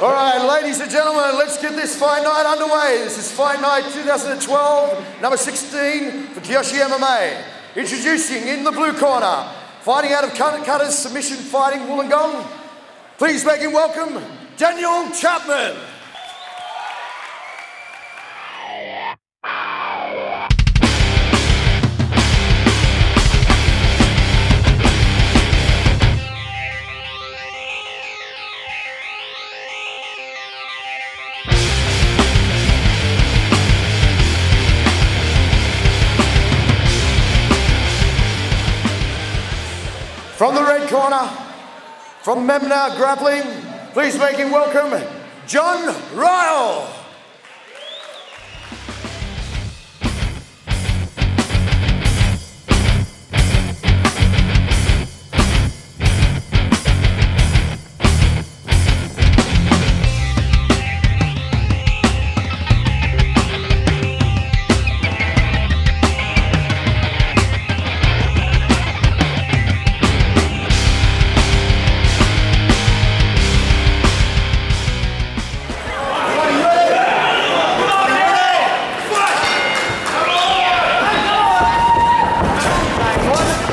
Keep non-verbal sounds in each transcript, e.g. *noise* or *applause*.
All right, ladies and gentlemen, let's get this fight night underway. This is Fight Night 2012, number 16 for Kyoshi MMA. Introducing in the blue corner, fighting out of Cutter's Submission Fighting Wollongong. Please make him welcome Daniel Chapman. Corner, from Memna Grappling, please make him welcome John Ryle.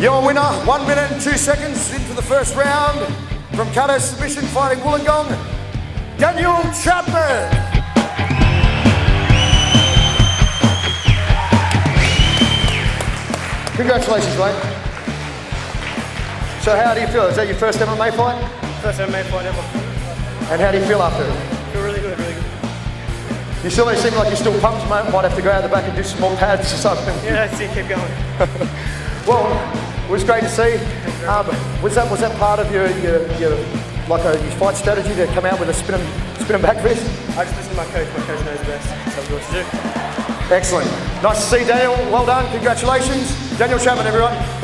Your winner, one minute and two seconds into the first round from Kato Submission Fighting Wollongong, Daniel Chapman. Congratulations, mate. So how do you feel? Is that your first MMA fight? First MMA fight ever. And how do you feel after it? Feel really good, really good. You still seem like you're still pumped, mate. Might have to go out the back and do some more pads or something. Yeah, that's it, keep going. *laughs* Well, it was great to see. Um, was that was that part of your your, your like a your fight strategy to come out with a spin and spin and back fist? I just listen to my coach. My coach knows best. Me what to do. Excellent. Nice to see Daniel. Well done. Congratulations, Daniel Chapman, everyone.